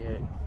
58.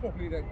complete it.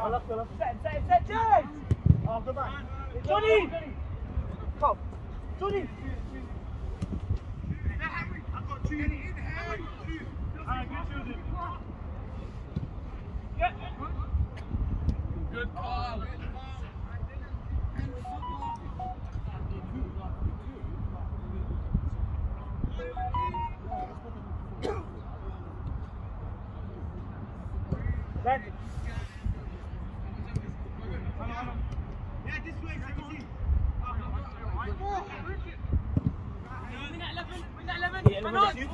Set, set, set, James. Good man. Johnny. Yeah, eleven, that's you.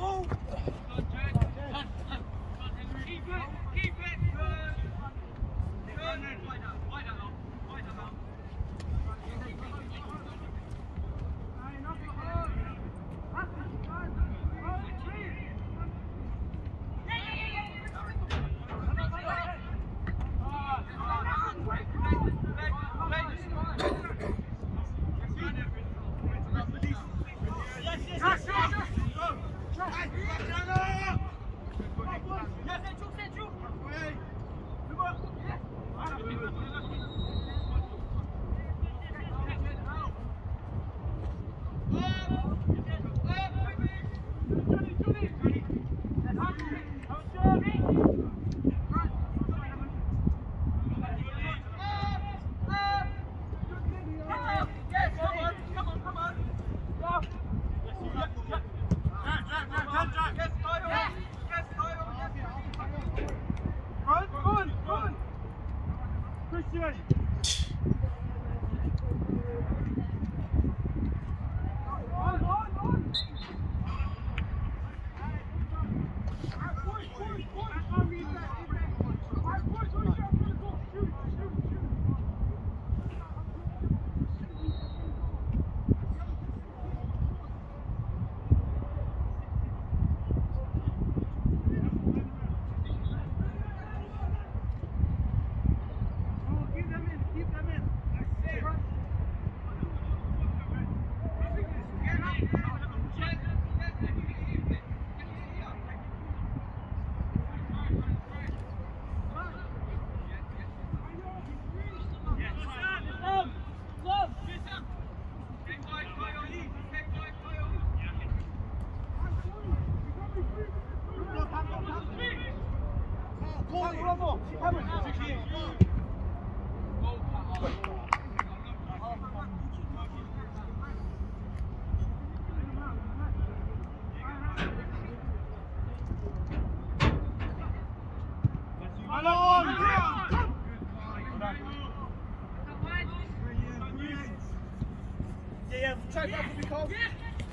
Yeah, yeah. Try that for me, Carl.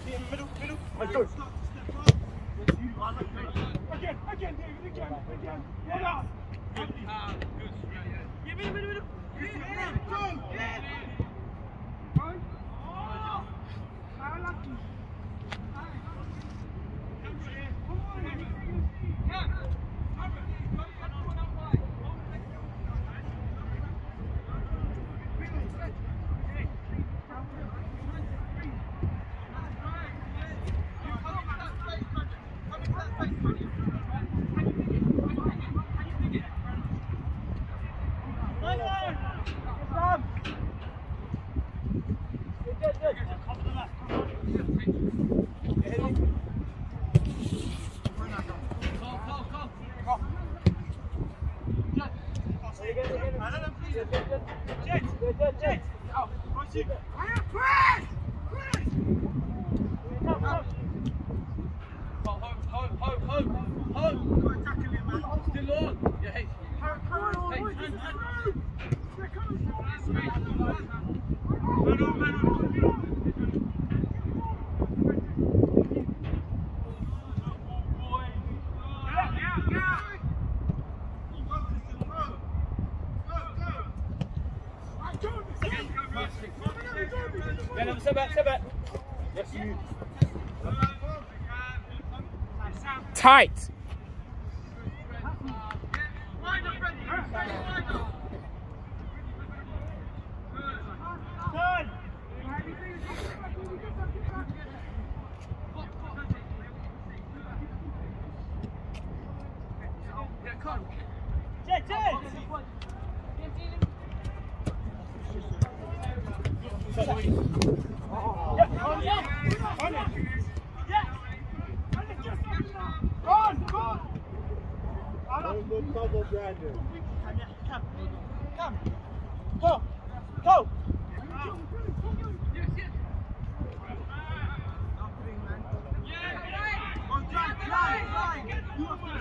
Yeah, middle, middle. Let's go. Again, again, David, again, again. Yeah. Yeah, middle, middle, middle. Home,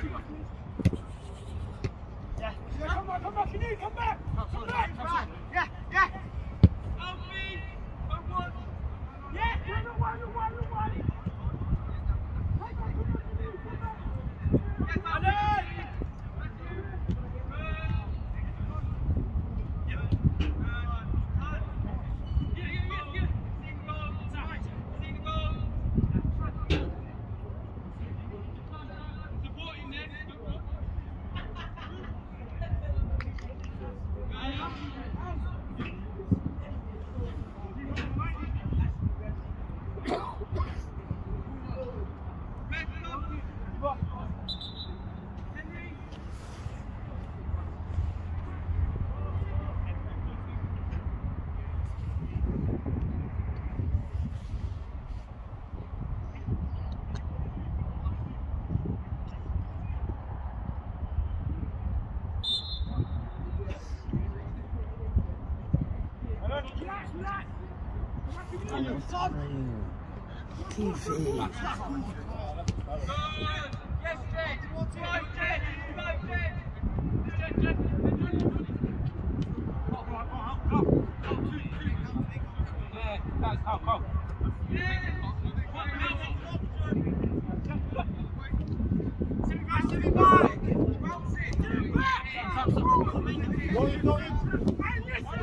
Come on, come back, you need, come back! Come back! Come back! Go in, go in.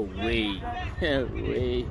No way. No way.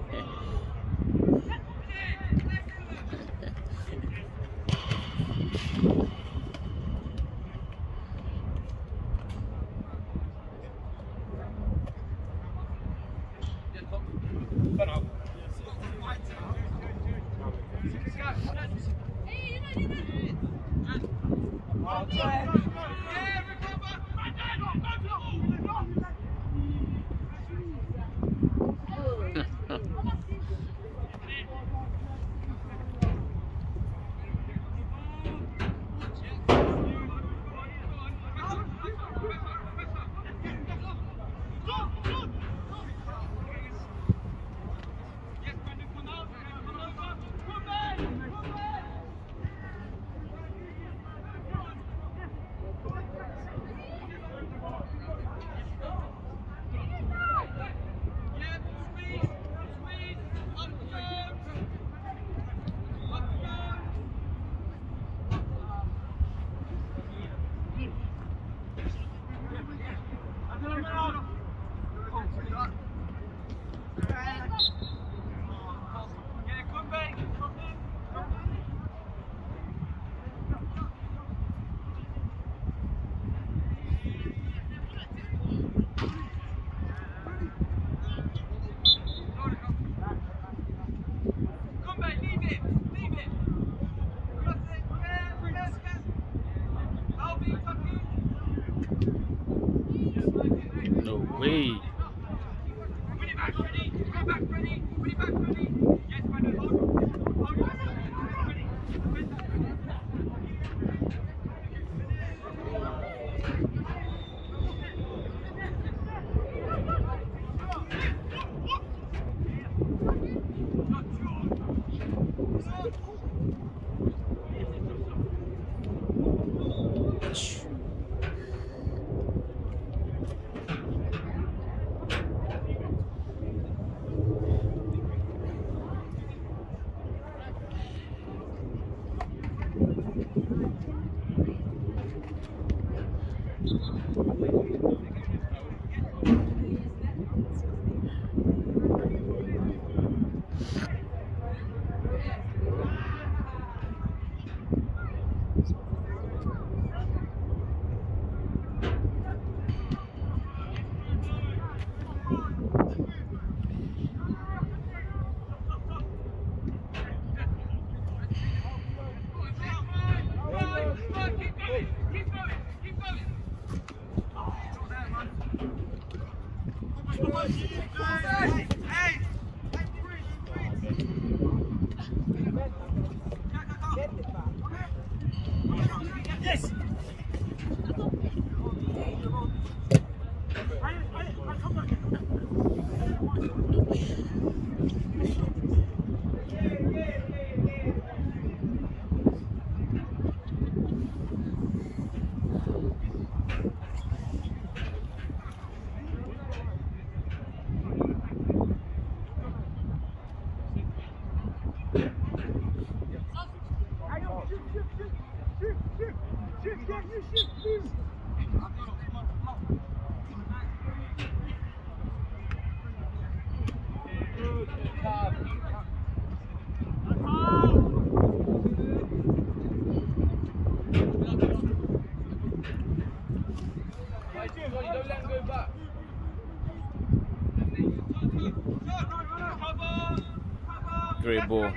Great ball.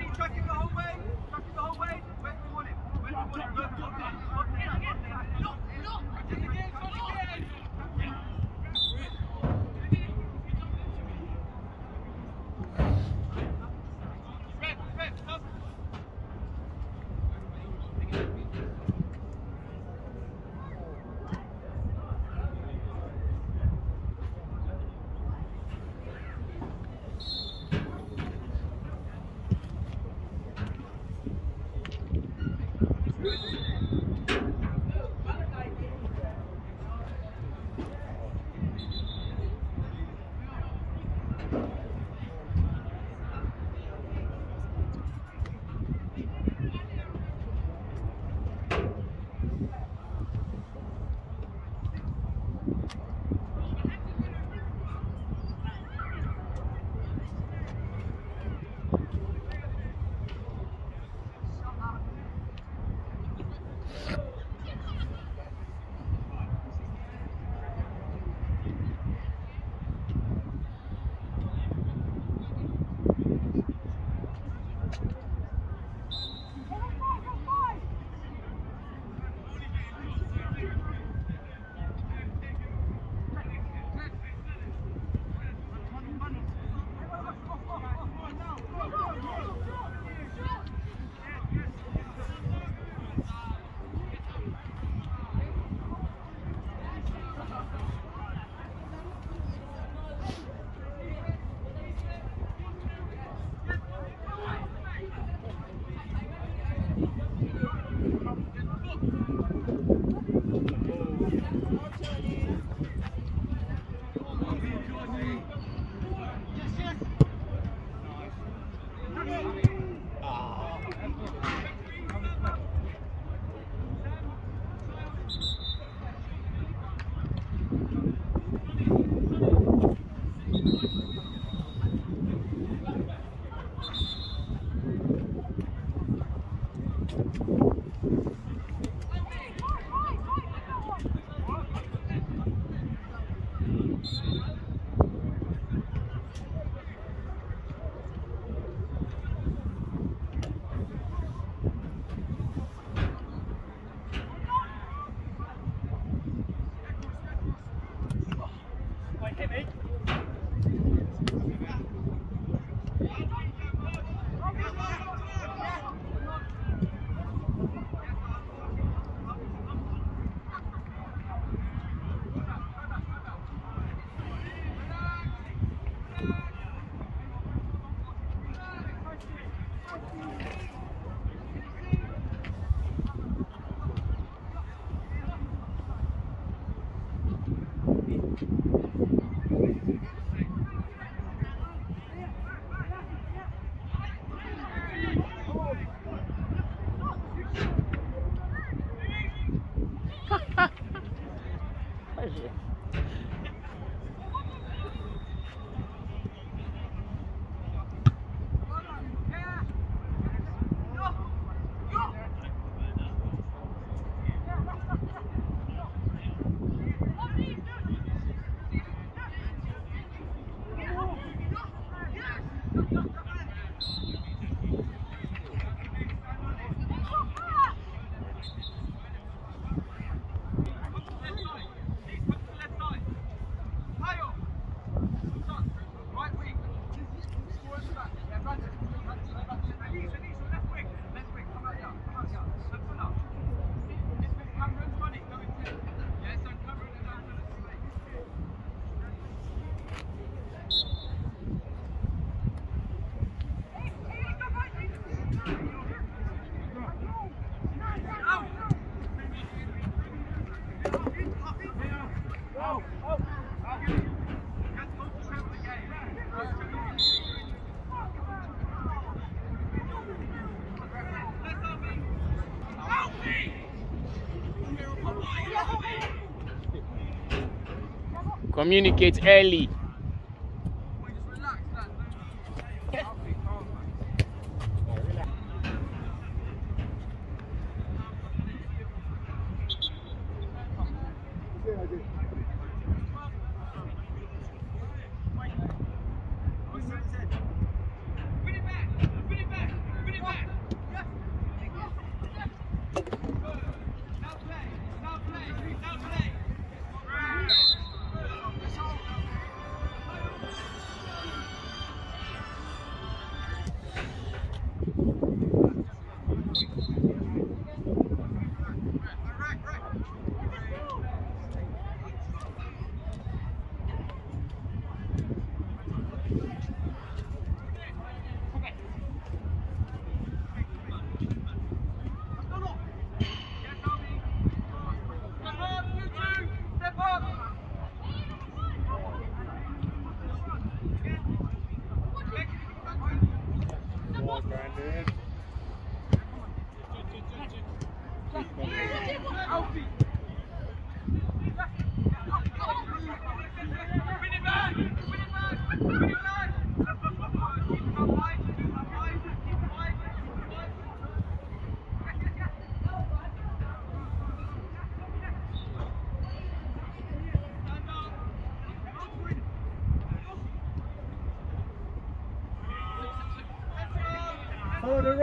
thank Communicate early.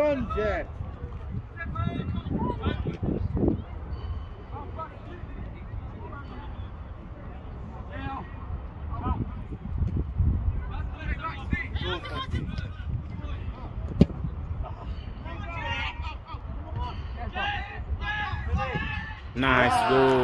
Run, Jet. Nice goal.